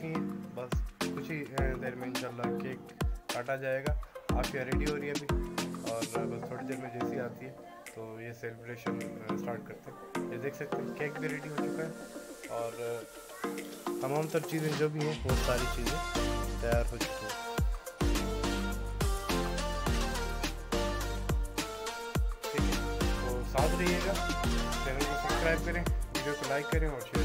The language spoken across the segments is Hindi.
नहीं हैं बस कुछ ही देर में इंशाल्लाह केक काटा जाएगा। आफिया रेडी हो रही है अभी? और बस थोड़ी देर में जैसी आती है तो ये सेलिब्रेशन स्टार्ट करते हैं। ये देख सकते हैं, केक भी रेडी हो चुका है। और तमाम तर चीज़ें जो भी हैं वो सारी चीज़ें तैयार हो चुकी हैं। ठीक है तो साथ रहिएगा, चैनल को सब्सक्राइब करें, वीडियो को लाइक करें और share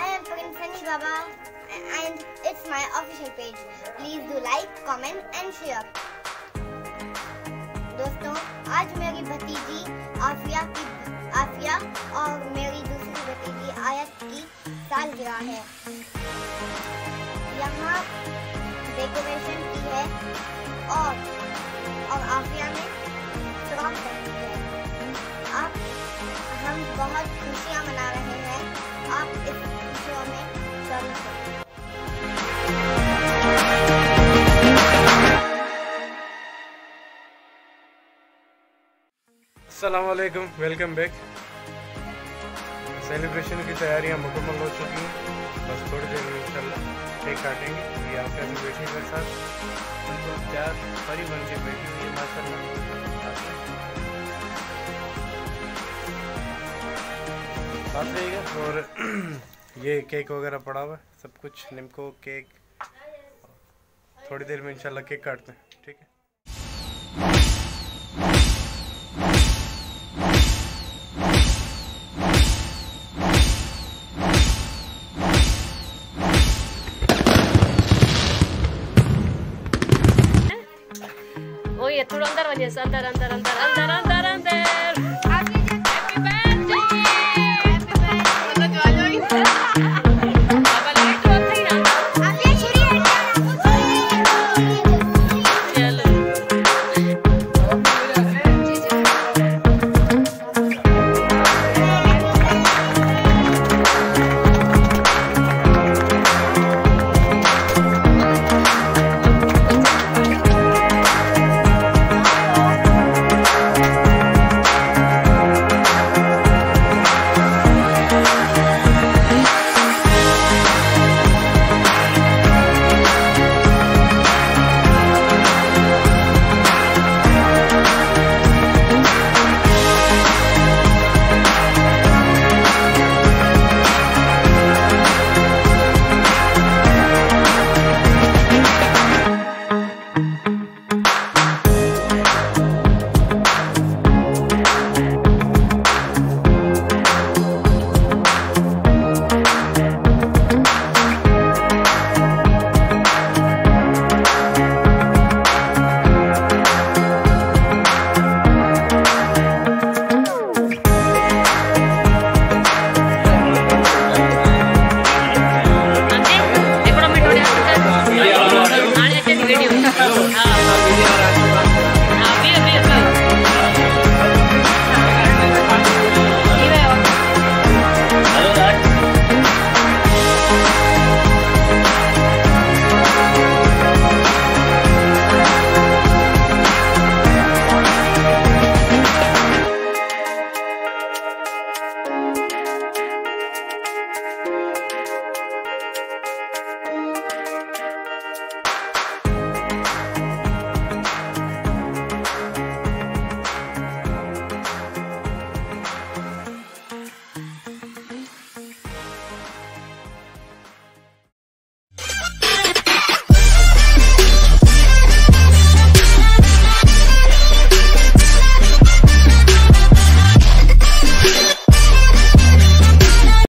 I am Prince Sunny Baba and it's my official page. Please do like, comment and share. दोस्तों आज मेरी भतीजी आफिया की आफिया और मेरी दूसरी भतीजी आयत की सालगिरह है यहाँ डेकोरेशन की है और और आफिया ने फ्रॉक पहनी है। अब हम बहुत खुशियाँ मना रहे हैं। आप इस खुशियों में शामिल करें असलकुम वेलकम बैक सेलिब्रेशन की तैयारियाँ मुकम्मल हो चुकी हैं। बस थोड़ी देर में इंशाल्लाह केक काटेंगे। ये आप भी बैठी मेरे साथ। बिल्कुल तैयार परी बन के बैठी हुई है। माशाल्लाह साथ रहिएगा और ये केक वगैरह पड़ा हुआ सब कुछ निमको केक थोड़ी देर में इंशाल्लाह केक काटते हैं। ठीक है? Oh iya, turun antar aja, antar, antar, antar, antar, antar. yeah.